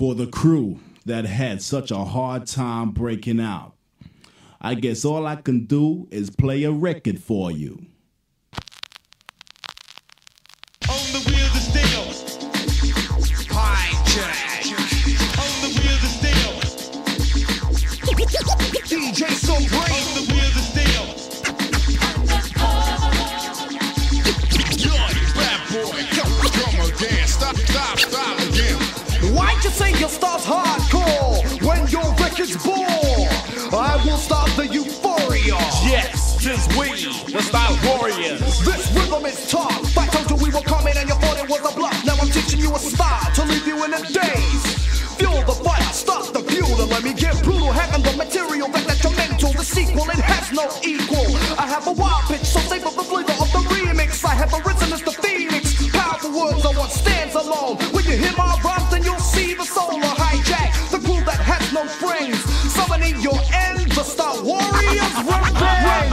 for the crew that had such a hard time breaking out. I guess all I can do is play a record for you. Stop, stop again. Why'd you say your star's hardcore when your record's bore? I will stop the euphoria. Yes, tis we, the Style Warriors. This rhythm is tough. I told you we were coming and you thought it was a bluff. Now I'm teaching you a style to leave you in a daze. Fuel the fire, start the fuel, and let me get brutal. Having the material that detrimental. The sequel, it has no equal. I have a wild pitch, so no friends. Summoning your end, the Style Warriors revenge.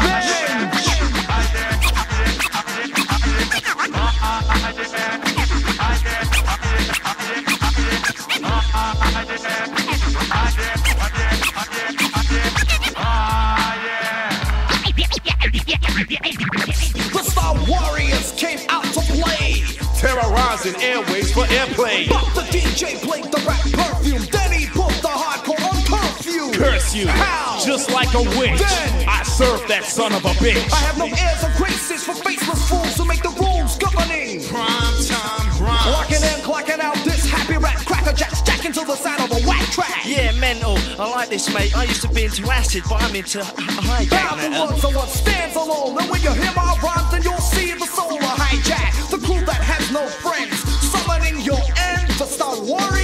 The Style Warriors came out to play. Terrorizing airways for airplay. But the DJ played the you, How? just like a witch. Then- I serve that son of a bitch. I have no airs or graces for faceless fools who make the rules governing. Prime time grind. Clocking in, clocking out, this happy rat cracker jacks jacking to the sound of a whack track. Yeah, mental. I like this, mate. I used to be into acid, but I'm into h- hijack Powerful now. words are what stands alone. And when you hear my rhymes, then you'll see the soul of hijack. The crew that has no friends. Summoning your end, the Style Warriors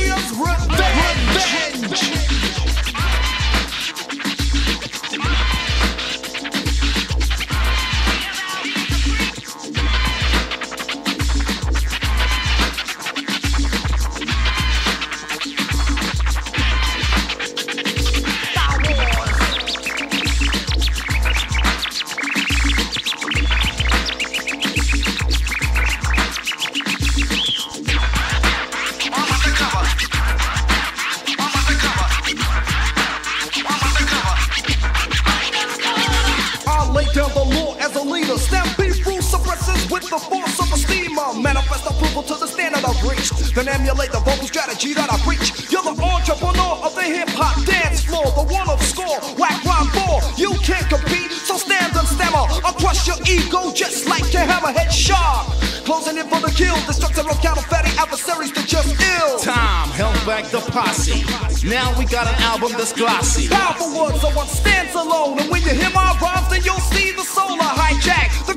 with the force of a steamer. Manifest approval to the standard I've reached. Then emulate the vocal strategy that I preach. You're the entrepreneur of the hip hop dance floor. The one of score, whack rhyme ball. You can't compete, so stand and stammer. I'll crush your ego just like your hammerhead shark. Closing in for the kill. Destructive of counterfeiting adversaries to just ill. Time held back the posse. Now we got an album that's glossy. Powerful words are what stands alone. And when you hear my rhymes, then you'll see the soul of hijack. The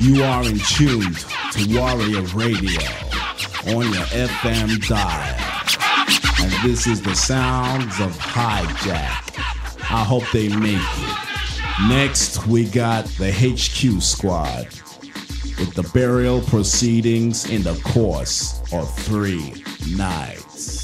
You are in tune to Warrior Radio on your FM dial. And this is the sounds of hijack. I hope they make it. Next, we got the HQ squad with the burial proceedings in the course of three nights.